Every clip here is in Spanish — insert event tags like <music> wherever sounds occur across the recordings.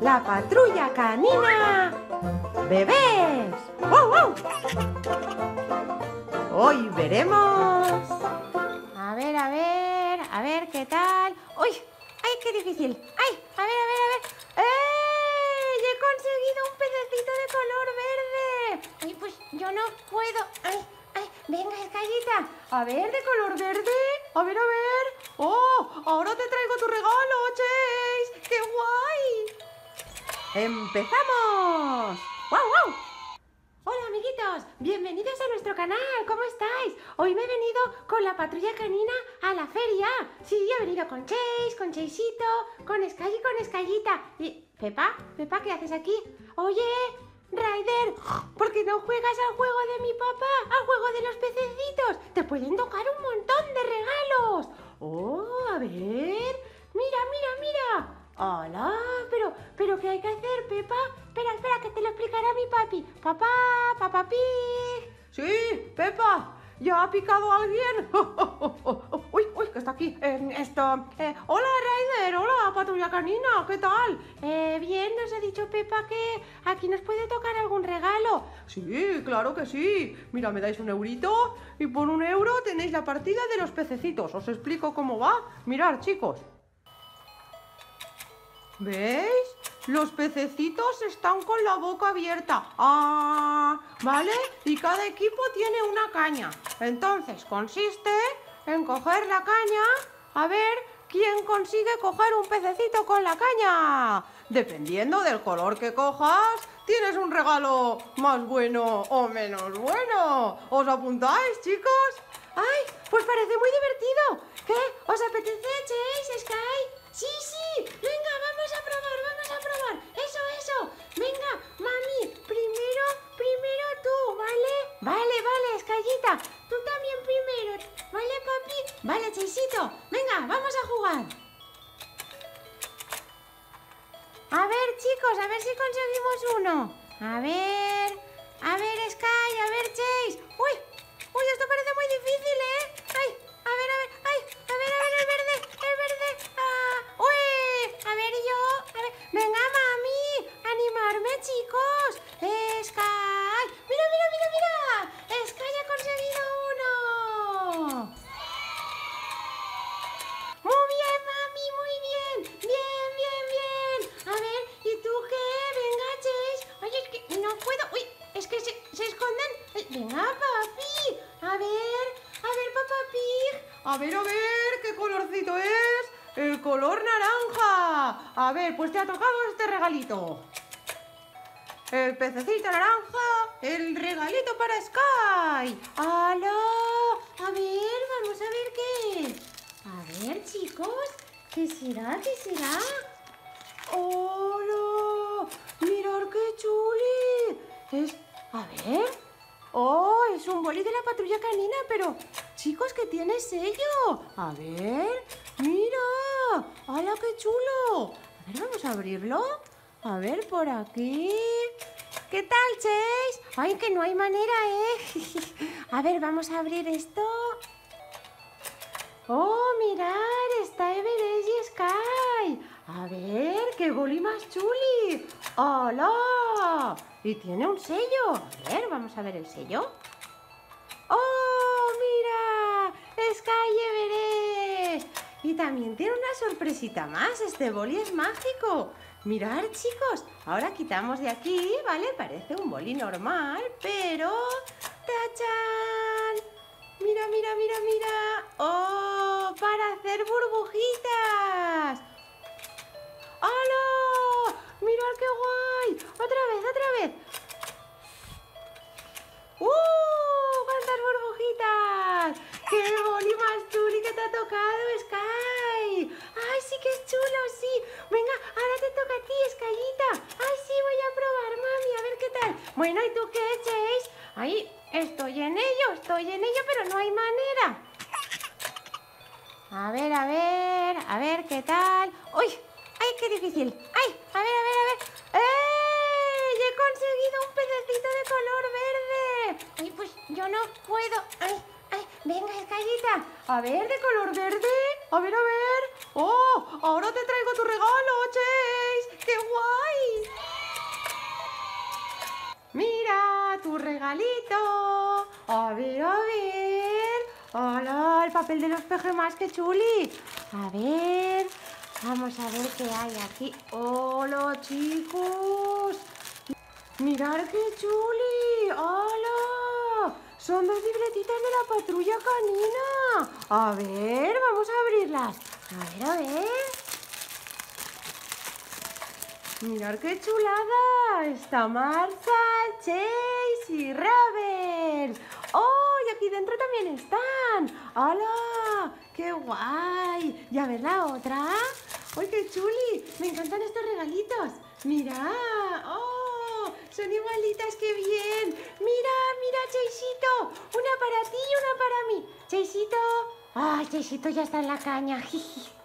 La patrulla canina. Bebés. Hoy veremos. A ver, a ver, a ver qué tal. ¡Uy! ¡Ay, qué difícil! ¡Ay! A ver, a ver, a ver. ¡Eh! ¡He conseguido un pececito de color verde! ¡Ay, pues yo no puedo! ¡Ay! ¡Ay! Venga, Escayita. A ver, de color verde. A ver, a ver. ¡Oh! Ahora te traigo tu regalo, Chase. ¡Qué guay! ¡Empezamos! ¡Wow, wow! Hola amiguitos, bienvenidos a nuestro canal, ¿cómo estáis? Hoy me he venido con la patrulla canina a la feria. Sí, he venido con Chase, con Chaseito, con Sky y con Skyita. Y... Pepa, Pepa, ¿qué haces aquí? Oye, Ryder, ¿por qué no juegas al juego de mi papá? Al juego de los pececitos. Te pueden tocar un montón de regalos. Oh, a ver. Mira, mira, mira. ¡Hola! Pero, pero ¿qué hay que hacer, Pepa? Espera, espera, que te lo explicará mi papi. Papá, papá pig. Sí, Pepa. ¿Ya ha picado alguien? <laughs> uy, uy, que está aquí. Eh, esto. Eh, hola, Ryder. Hola, patrulla canina. ¿Qué tal? Eh, bien, nos ha dicho Pepa que aquí nos puede tocar algún regalo. Sí, claro que sí. Mira, me dais un eurito y por un euro tenéis la partida de los pececitos. Os explico cómo va. Mirad, chicos. ¿Veis? Los pececitos están con la boca abierta. ¡Ah! ¿Vale? Y cada equipo tiene una caña. Entonces consiste en coger la caña. A ver quién consigue coger un pececito con la caña. Dependiendo del color que cojas, tienes un regalo más bueno o menos bueno. ¿Os apuntáis, chicos? ¡Ay! Pues parece muy divertido. ¿Qué? ¿Os apetece, Chase, Sky? Sí, sí. Venga, vamos a probar, vamos a probar. Eso, eso. Venga, mami, primero, primero tú, ¿vale? Vale, vale, Escayita. Tú también primero. ¿Vale, papi? Vale, Chaisito. Venga, vamos a jugar. A ver, chicos, a ver si conseguimos uno. A ver, a ver, Sky, a ver, Chase. Uy, uy, esto parece muy difícil, ¿eh? Sky. Mira, mira, mira, mira. Sky ha conseguido uno. Muy bien, mami, muy bien. Bien, bien, bien. A ver, ¿y tú qué? Venga, Chase. Oye, es que no puedo. Uy, es que se, se esconden. Eh, Venga, papi. A ver, a ver, papá pig. A ver, a ver, ¿qué colorcito es? El color naranja. A ver, pues te ha tocado este regalito. El pececito naranja, el regalito para Sky. ¡Hala! A ver, vamos a ver qué es. A ver, chicos, ¿qué será? ¿Qué será? ¡Hola! ¡Mirad qué chuli! Es... A ver... ¡Oh! Es un boli de la patrulla canina, pero... Chicos, que tiene sello. A ver... ¡Mira! ¡Hala, qué chulo! A ver, vamos a abrirlo. A ver, por aquí... ¿Qué tal, Chase? ¡Ay, que no hay manera, eh! <laughs> a ver, vamos a abrir esto... ¡Oh, mirad! Está Everest y Sky. A ver, qué boli más chuli. ¡Hola! Y tiene un sello. A ver, vamos a ver el sello. Y también tiene una sorpresita más. Este boli es mágico. Mirad, chicos. Ahora quitamos de aquí, ¿vale? Parece un boli normal, pero... ¡Tachán! Mira, mira, mira, mira. ¡Oh! Para hacer burbujitas. ¡Hola! ¡Mirad qué guay! ¡Otra vez, otra vez! Bueno, ¿y tú qué, Chase? Ahí, estoy en ello, estoy en ello, pero no hay manera. A ver, a ver, a ver qué tal. ¡Uy! ¡Ay, qué difícil! ¡Ay! A ver, a ver, a ver. ¡Eh! ¡He conseguido un pececito de color verde! ¡Ay, pues yo no puedo! ¡Ay! ¡Ay! Venga, Escayita. A ver, de color verde. A ver, a ver. ¡Oh! Ahora te traigo tu regalo, Chase. ¡Qué guay! regalito. A ver, a ver. Hola, el papel de los más que chuli. A ver, vamos a ver qué hay aquí. Hola, chicos. Mirad qué chuli. Hola. Son dos libretitas de la patrulla canina. A ver, vamos a abrirlas. A ver, a ver. Mirad qué chulada. Está Marta, Chase y Robert. ¡Oh! Y aquí dentro también están. ¡Hola! ¡Qué guay! ¿Ya ver la otra? ¡Uy, qué chuli! Me encantan estos regalitos. ¡Mira! ¡Oh! Son igualitas, qué bien. Mira, mira, Chaisito. Una para ti y una para mí. Chaisito. ¡Ay, Chaisito ya está en la caña! <laughs>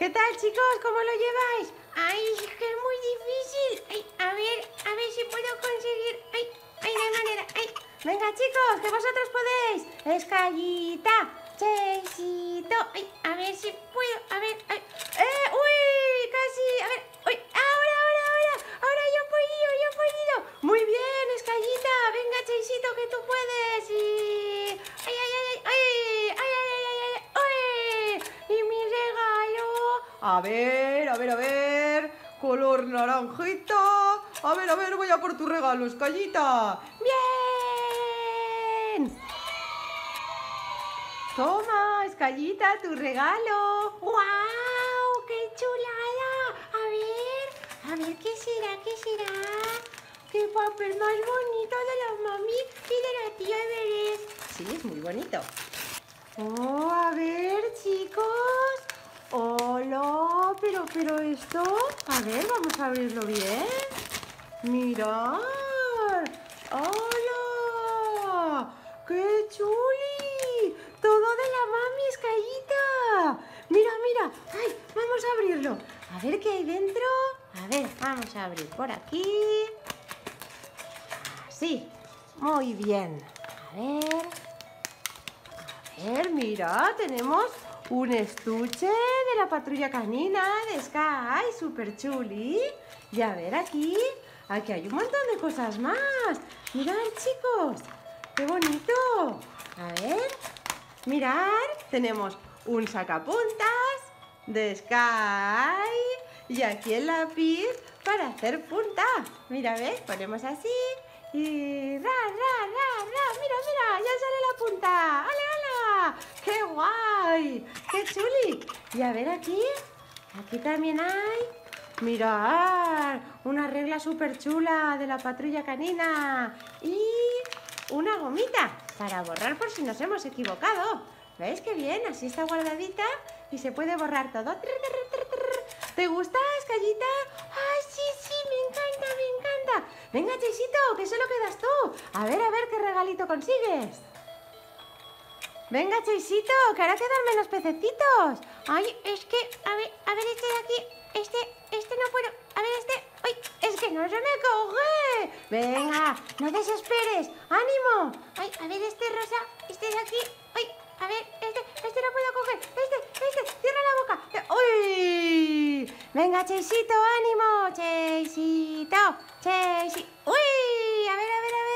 ¿Qué tal, chicos? ¿Cómo lo lleváis? ¡Ay, es que es muy difícil! Ay, a ver, a ver si puedo conseguir... ¡Ay, ay, de manera! ¡Ay! Venga, chicos, que vosotros podéis. Escallita, Chesito. Ay, a ver si puedo... A ver, ay. ¡Eh! ¡Uy! Casi... A ver... ¡Uy! ¡Ahora, ahora, ahora! ¡Ahora yo he podido, yo he podido! Muy bien, Escallita. Venga, Chesito, que tú puedes. Y... ¡Ay, ay, ay! ¡Ay! ¡Ay, ay, ay, ay! ay! ¡Uy! ¡Y mi regalo! A ver, a ver, a ver. Color naranjita. A ver, a ver, voy a por tu regalo, Escallita. ¡Bien! Toma, Escallita, tu regalo. ¡Guau! ¡Qué chulada! A ver, a ver, ¿qué será? ¿Qué será? ¡Qué papel más bonito de la mami y de la tía Everest! Sí, es muy bonito. Oh, a ver, chicos. Hola, pero, pero esto... A ver, vamos a abrirlo bien. Mirad. ¡Hola! ¡Qué chuli! Todo de la mami, Escayita. Mira, mira. ¡Ay! Vamos a abrirlo. A ver qué hay dentro. A ver, vamos a abrir por aquí. Así. Muy bien. A ver. A ver, mira, tenemos un estuche de la patrulla canina de Sky, super chuli. Y a ver aquí, aquí hay un montón de cosas más. Mirad, chicos, qué bonito. A ver, mirad, tenemos un sacapuntas de Sky y aquí el lápiz para hacer punta. Mira, ¿ves? Ponemos así y ra, ra, ra, ra. Mira, mira, ya sale la punta. ¡Hala, ¡Qué guay! ¡Qué chuli! Y a ver aquí, aquí también hay, mirad, una regla súper chula de la patrulla canina y una gomita para borrar por si nos hemos equivocado. ¿Veis qué bien? Así está guardadita y se puede borrar todo. ¿Te gusta, Escallita? ¡Ay, sí, sí! ¡Me encanta, me encanta! Venga, Chaisito, que solo quedas tú. A ver, a ver qué regalito consigues. Venga, Chaisito, que ahora quedan menos pececitos. Ay, es que, a ver, a ver este de aquí. Este, este no puedo. A ver, este. ¡Ay! Es que no se me coge. Venga, no desesperes. ¡Ánimo! Ay, a ver, este rosa, este de aquí. ¡Ay! A ver, este, este no puedo coger. Este, este, cierra la boca. ¡Uy! Venga, Chaisito, ánimo. Chaisito, Chaisito. ¡Uy! A ver, a ver, a ver.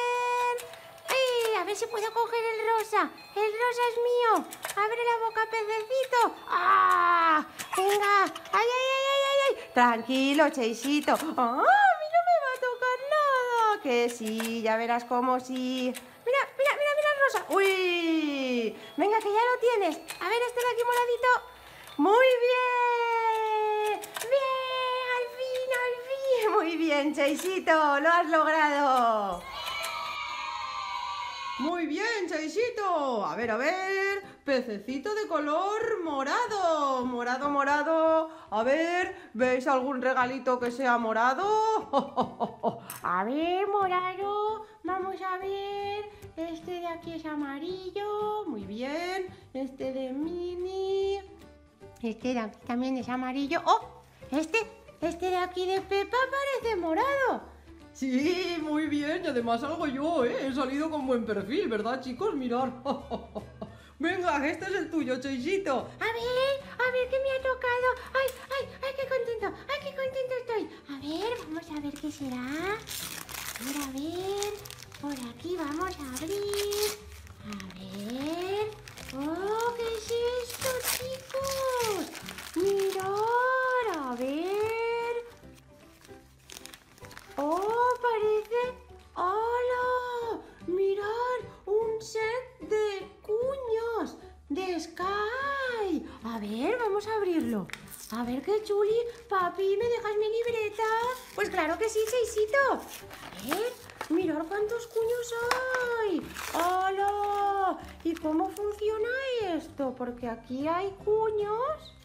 A ver si puedo coger el rosa. El rosa es mío. Abre la boca, pececito. ¡Ah! Venga. ¡Ay, ay, ay, ay, ay! Tranquilo, Chaisito. ¡Ah! A mí no me va a tocar nada. Que sí, ya verás cómo sí. Mira, mira, mira, mira el rosa. ¡Uy! Venga, que ya lo tienes. A ver, este de aquí moradito. ¡Muy bien! ¡Bien! ¡Al fin, al fin! Muy bien, Chaisito. Lo has logrado. Muy bien, Chaisito. A ver, a ver. Pececito de color morado. Morado, morado. A ver, ¿veis algún regalito que sea morado? <laughs> A ver, morado. Vamos a ver. Este de aquí es amarillo. Muy bien. Este de mini. Este de aquí también es amarillo. ¡Oh! Este, este de aquí de Pepa parece morado. Sí, muy bien, y además algo yo, ¿eh? He salido con buen perfil, ¿verdad, chicos? Mirar. <laughs> Venga, este es el tuyo, Choisito. A ver, a ver qué me ha tocado. Ay, ay, ay, qué contento, ay, qué contento estoy. A ver, vamos a ver qué será. A ver, a ver. Por aquí vamos a abrir. A ver. Oh, ¿qué es esto, tío? Chuli. Papi, ¿me dejas mi libreta? Pues claro que sí, Seisito. A ver, mirar cuántos cuños hay. ¡Hola! ¿Y cómo funciona esto? Porque aquí hay cuños,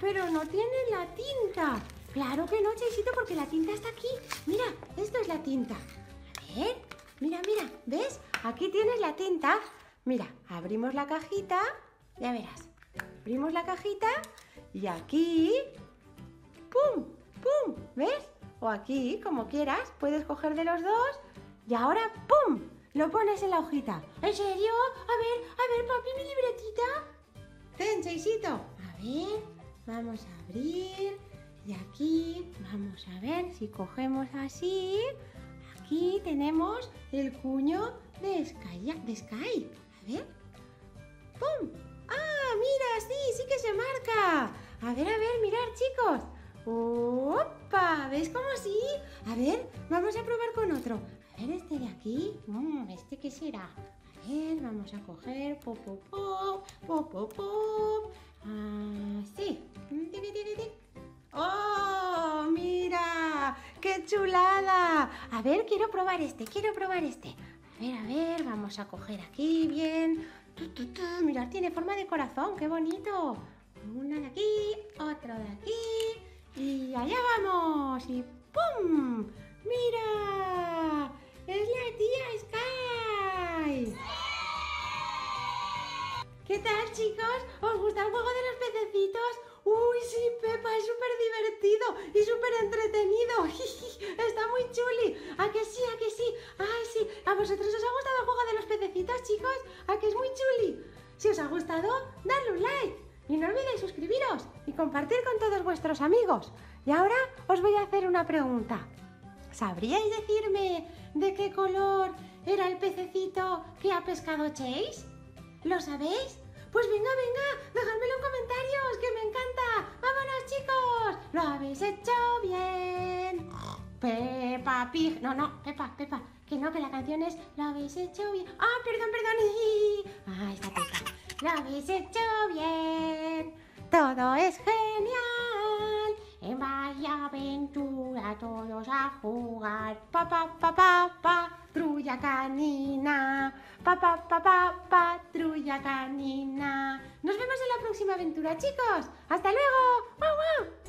pero no tienen la tinta. Claro que no, Seisito, porque la tinta está aquí. Mira, esto es la tinta. A ver, mira, mira, ¿ves? Aquí tienes la tinta. Mira, abrimos la cajita, ya verás. Abrimos la cajita y aquí, ¡pum! ¡pum! ¿Ves? O aquí, como quieras, puedes coger de los dos y ahora, ¡pum! Lo pones en la hojita. ¿En serio? A ver, a ver, papi, mi libretita. Ten, Seisito. A ver, vamos a abrir. Y aquí, vamos a ver si cogemos así. Aquí tenemos el cuño de Sky. Sky. A ver. ¡Pum! ¡Ah, mira! Sí, sí que se marca. A ver, a ver, mirar, chicos. ¡Opa! ¿Veis cómo sí? A ver, vamos a probar con otro. A ver, este de aquí. Mm, ¿Este qué será? A ver, vamos a coger. Pop, pop, pop. Pop, pop, pop. Así. ¡Oh! ¡Mira! ¡Qué chulada! A ver, quiero probar este, quiero probar este. A ver, a ver, vamos a coger aquí bien. Tu. Mirad, tiene forma de corazón, qué bonito. Una de aquí, otra de aquí. Y allá vamos. Y ¡pum! ¡Mira! ¡Es la tía Sky! ¿Qué tal, chicos? ¿Os gusta el juego de los pececitos? Uy, sí, Pepa, es súper divertido y súper entretenido. <laughs> Está muy chuli. ¿A que sí, a que sí? Ay, sí. ¿A vosotros os ha gustado el juego de los pececitos, chicos? ¿A que es muy chuli? Si os ha gustado, dadle un like. Y no olvidéis suscribiros y compartir con todos vuestros amigos. Y ahora os voy a hacer una pregunta. ¿Sabríais decirme de qué color era el pececito que ha pescado Chase? ¿Lo sabéis? Pues venga, venga, dejadmelo en comentarios, que me encanta. ¡Vámonos, chicos! ¡Lo habéis hecho bien! Pepa Pig. No, no, Pepa, Pepa. Que no, que la canción es Lo habéis hecho bien. ¡Ah, perdón, perdón! <laughs> ¡Ah, está Pepa! Lo habéis hecho bien. Todo es genial. En vaya aventura todos a jugar. Pa, pa, pa, pa, canina. Pa, pa, pa, pa, canina. Nos vemos en la próxima aventura, chicos. ¡Hasta luego! ¡Guau, guau!